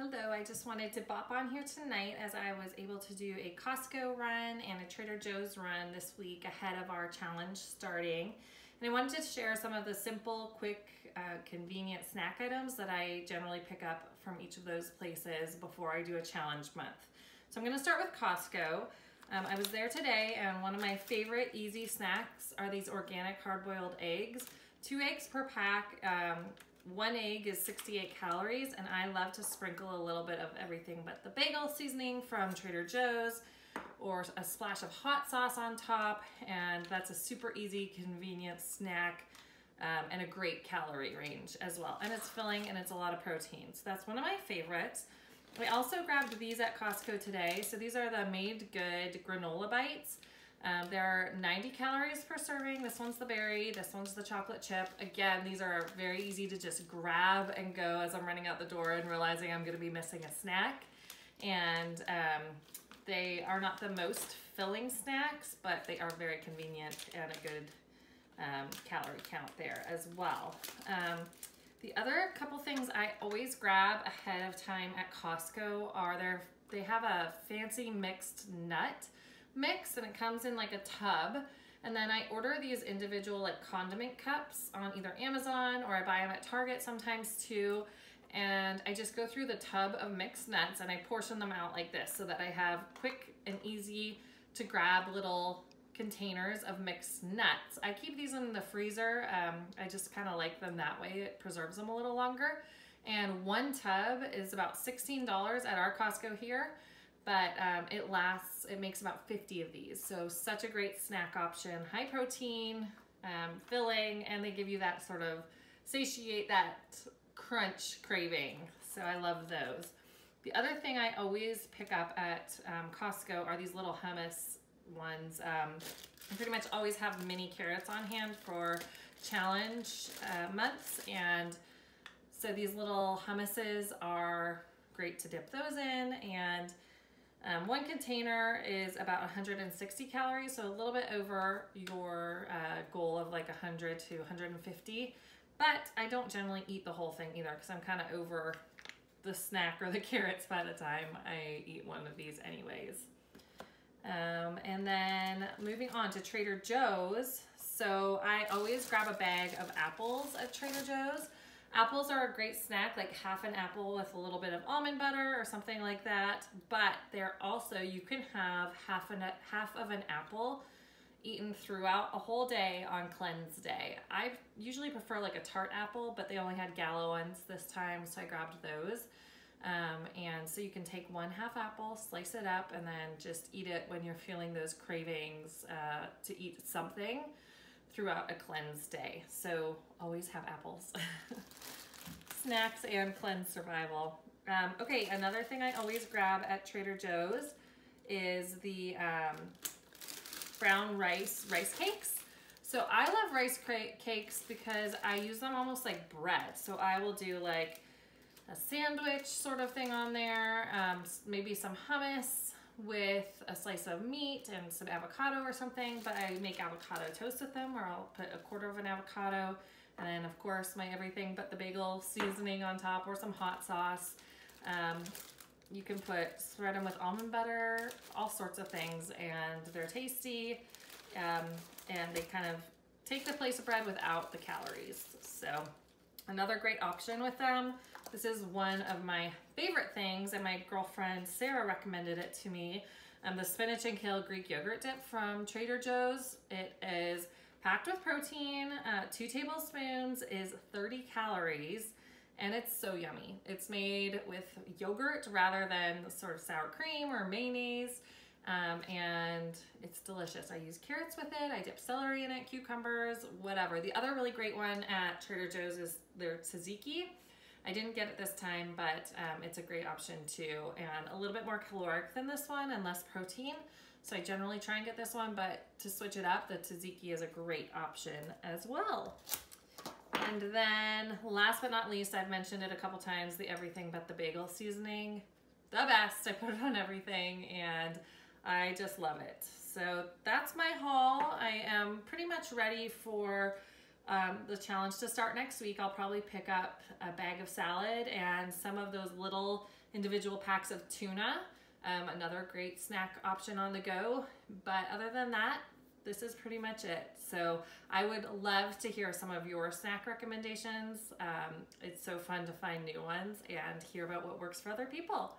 Hello, I just wanted to bop on here tonight as I was able to do a Costco run and a Trader Joe's run this week ahead of our challenge starting. And I wanted to share some of the simple, quick, uh, convenient snack items that I generally pick up from each of those places before I do a challenge month. So I'm gonna start with Costco. Um, I was there today and one of my favorite easy snacks are these organic hard-boiled eggs. Two eggs per pack, um, one egg is 68 calories and I love to sprinkle a little bit of everything but the bagel seasoning from Trader Joe's or a splash of hot sauce on top and that's a super easy convenient snack um, and a great calorie range as well. And it's filling and it's a lot of protein. So that's one of my favorites. I also grabbed these at Costco today. So these are the MadeGood granola bites um, there are 90 calories per serving. This one's the berry, this one's the chocolate chip. Again, these are very easy to just grab and go as I'm running out the door and realizing I'm gonna be missing a snack. And um, they are not the most filling snacks, but they are very convenient and a good um, calorie count there as well. Um, the other couple things I always grab ahead of time at Costco are they have a fancy mixed nut mix and it comes in like a tub. And then I order these individual like condiment cups on either Amazon or I buy them at Target sometimes too. And I just go through the tub of mixed nuts and I portion them out like this so that I have quick and easy to grab little containers of mixed nuts. I keep these in the freezer. Um, I just kind of like them that way. It preserves them a little longer. And one tub is about $16 at our Costco here but um, it lasts, it makes about 50 of these. So such a great snack option, high protein, um, filling, and they give you that sort of satiate that crunch craving. So I love those. The other thing I always pick up at um, Costco are these little hummus ones. Um, I pretty much always have mini carrots on hand for challenge uh, months and so these little hummuses are great to dip those in and um, one container is about 160 calories, so a little bit over your uh, goal of like 100 to 150. But I don't generally eat the whole thing either because I'm kind of over the snack or the carrots by the time I eat one of these anyways. Um, and then moving on to Trader Joe's. So I always grab a bag of apples at Trader Joe's. Apples are a great snack, like half an apple with a little bit of almond butter or something like that. But they're also, you can have half, an, half of an apple eaten throughout a whole day on cleanse day. I usually prefer like a tart apple, but they only had Gala ones this time, so I grabbed those. Um, and so you can take one half apple, slice it up, and then just eat it when you're feeling those cravings uh, to eat something throughout a cleanse day. So always have apples. Snacks and cleanse survival. Um, okay, another thing I always grab at Trader Joe's is the um, brown rice rice cakes. So I love rice cakes because I use them almost like bread. So I will do like a sandwich sort of thing on there, um, maybe some hummus, with a slice of meat and some avocado or something, but I make avocado toast with them where I'll put a quarter of an avocado and then of course my everything but the bagel seasoning on top or some hot sauce. Um, you can put, spread them with almond butter, all sorts of things, and they're tasty, um, and they kind of take the place of bread without the calories. So another great option with them this is one of my favorite things and my girlfriend Sarah recommended it to me. Um, the spinach and kale Greek yogurt dip from Trader Joe's. It is packed with protein, uh, two tablespoons is 30 calories, and it's so yummy. It's made with yogurt rather than the sort of sour cream or mayonnaise, um, and it's delicious. I use carrots with it, I dip celery in it, cucumbers, whatever. The other really great one at Trader Joe's is their tzatziki. I didn't get it this time, but um, it's a great option too. And a little bit more caloric than this one and less protein. So I generally try and get this one, but to switch it up, the tzatziki is a great option as well. And then last but not least, I've mentioned it a couple times, the everything but the bagel seasoning. The best, I put it on everything and I just love it. So that's my haul. I am pretty much ready for um, the challenge to start next week, I'll probably pick up a bag of salad and some of those little individual packs of tuna. Um, another great snack option on the go. But other than that, this is pretty much it. So I would love to hear some of your snack recommendations. Um, it's so fun to find new ones and hear about what works for other people.